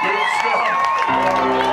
Let's go.